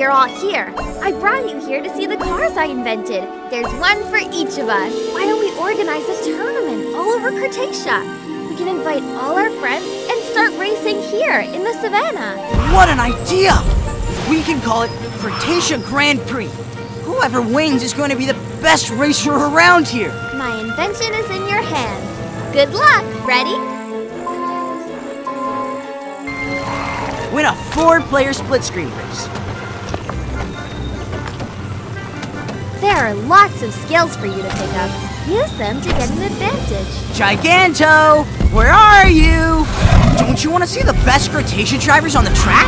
all here. I brought you here to see the cars I invented. There's one for each of us. Why don't we organize a tournament all over Cretacia? We can invite all our friends and start racing here in the savannah. What an idea! We can call it Cretacia Grand Prix. Whoever wins is going to be the best racer around here. My invention is in your hands. Good luck. Ready? Win a four-player split screen race. There are lots of skills for you to pick up. Use them to get an advantage. Giganto, where are you? Don't you want to see the best Cretacia drivers on the track?